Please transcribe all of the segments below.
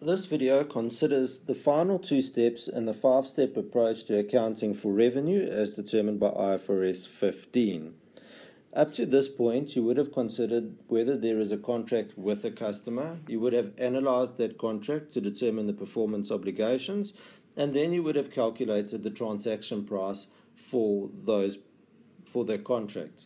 This video considers the final two steps in the five step approach to accounting for revenue as determined by IFRS 15. Up to this point, you would have considered whether there is a contract with a customer, you would have analyzed that contract to determine the performance obligations, and then you would have calculated the transaction price for those for the contract.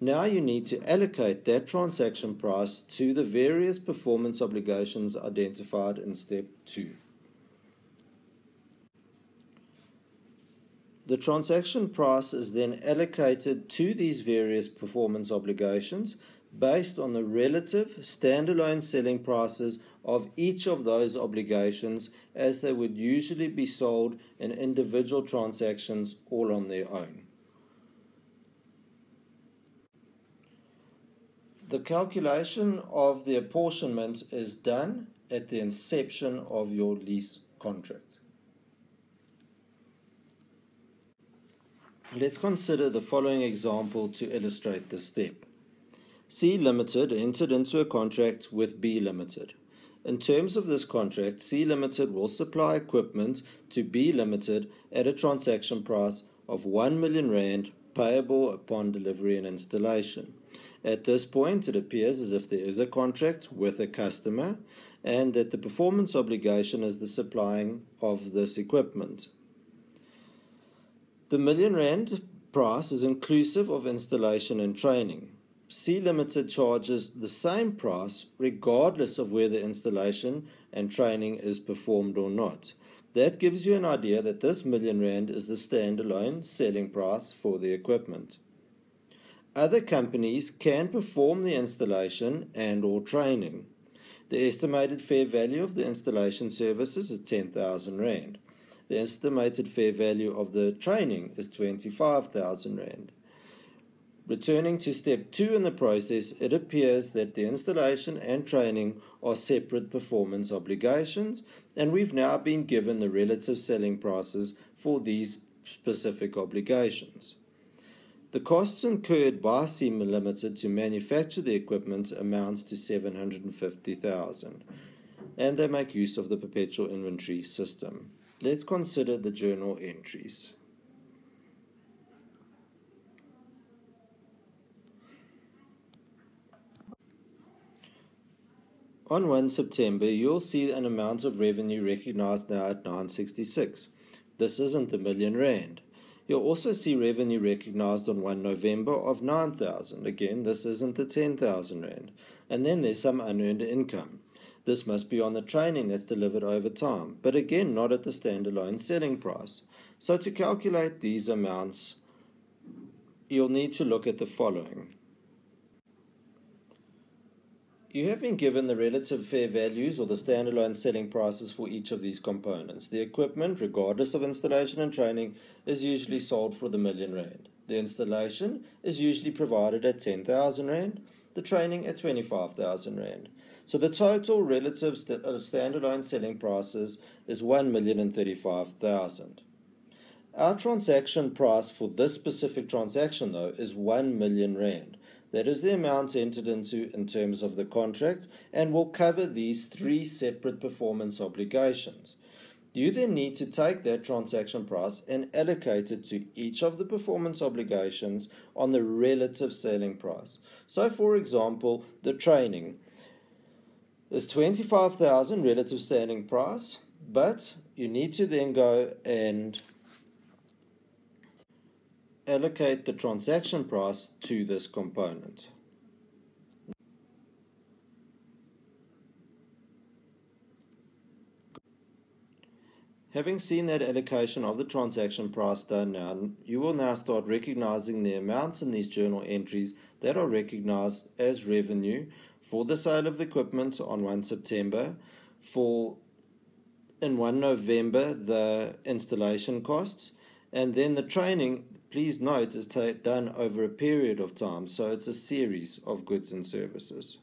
Now you need to allocate that transaction price to the various performance obligations identified in step 2. The transaction price is then allocated to these various performance obligations based on the relative standalone selling prices of each of those obligations as they would usually be sold in individual transactions all on their own. The calculation of the apportionment is done at the inception of your lease contract. Let's consider the following example to illustrate this step. C Limited entered into a contract with B Limited. In terms of this contract, C Limited will supply equipment to B Limited at a transaction price of 1 million rand payable upon delivery and installation. At this point, it appears as if there is a contract with a customer and that the performance obligation is the supplying of this equipment. The million rand price is inclusive of installation and training. C Limited charges the same price regardless of whether installation and training is performed or not. That gives you an idea that this million rand is the standalone selling price for the equipment. Other companies can perform the installation and or training. The estimated fair value of the installation services is 10,000 rand. The estimated fair value of the training is 25,000 rand. Returning to step 2 in the process, it appears that the installation and training are separate performance obligations, and we've now been given the relative selling prices for these specific obligations. The costs incurred by SEMA Limited to manufacture the equipment amounts to 750,000 and they make use of the perpetual inventory system. Let's consider the journal entries. On 1 September, you'll see an amount of revenue recognized now at 966. This isn't the million rand. You'll also see revenue recognized on 1 November of 9,000. Again, this isn't the 10,000 Rand. And then there's some unearned income. This must be on the training that's delivered over time, but again, not at the standalone selling price. So to calculate these amounts, you'll need to look at the following. You have been given the relative fair values or the standalone selling prices for each of these components. The equipment, regardless of installation and training, is usually sold for the million rand. The installation is usually provided at 10,000 rand, the training at 25,000 rand. So the total relative st- uh, standalone selling prices is 1,035,000. Our transaction price for this specific transaction though is 1 million rand. That is the amount entered into in terms of the contract and will cover these three separate performance obligations. You then need to take that transaction price and allocate it to each of the performance obligations on the relative selling price. So, for example, the training is 25,000 relative selling price, but you need to then go and allocate the transaction price to this component. Having seen that allocation of the transaction price done now, you will now start recognizing the amounts in these journal entries that are recognized as revenue for the sale of equipment on 1 September, for in 1 November the installation costs, and then the training please note it's done over a period of time, so it's a series of goods and services.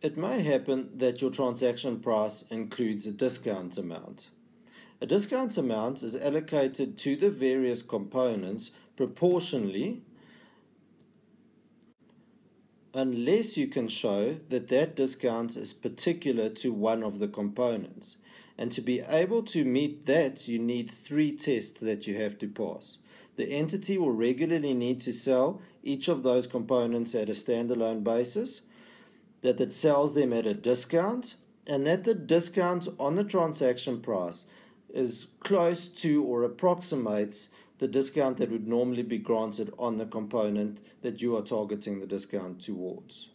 It may happen that your transaction price includes a discount amount. A discount amount is allocated to the various components proportionally unless you can show that that discount is particular to one of the components. And to be able to meet that, you need three tests that you have to pass. The entity will regularly need to sell each of those components at a standalone basis, that it sells them at a discount, and that the discount on the transaction price is close to or approximates the discount that would normally be granted on the component that you are targeting the discount towards.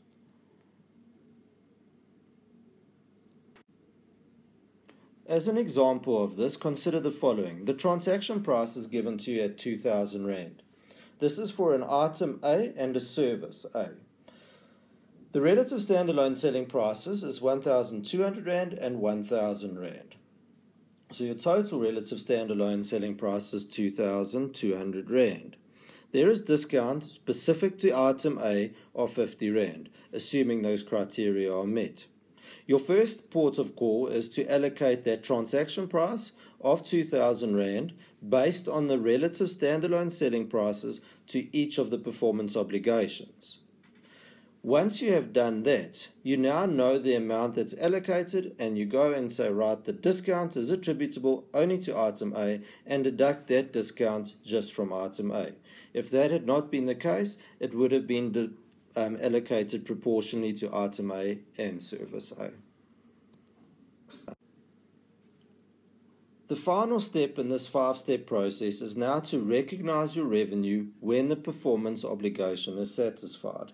As an example of this, consider the following. The transaction price is given to you at 2000 Rand. This is for an item A and a service A. The relative standalone selling prices is 1200 Rand and 1000 Rand. So your total relative standalone selling price is 2,200 Rand. There is discount specific to item A of 50 Rand, assuming those criteria are met. Your first port of call is to allocate that transaction price of 2,000 Rand based on the relative standalone selling prices to each of the performance obligations. Once you have done that, you now know the amount that's allocated and you go and say, right, the discount is attributable only to item A and deduct that discount just from item A. If that had not been the case, it would have been um, allocated proportionally to item A and service A. The final step in this five step process is now to recognize your revenue when the performance obligation is satisfied.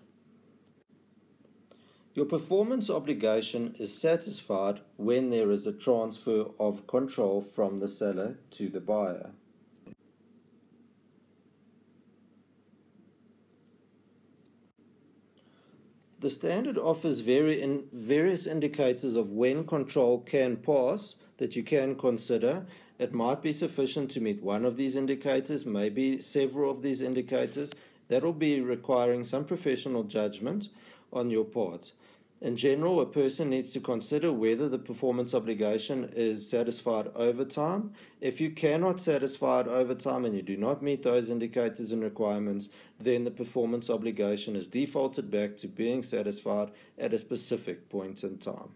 Your performance obligation is satisfied when there is a transfer of control from the seller to the buyer. The standard offers in various indicators of when control can pass that you can consider. It might be sufficient to meet one of these indicators, maybe several of these indicators. That will be requiring some professional judgment on your part. In general, a person needs to consider whether the performance obligation is satisfied over time. If you cannot satisfy it over time and you do not meet those indicators and requirements, then the performance obligation is defaulted back to being satisfied at a specific point in time.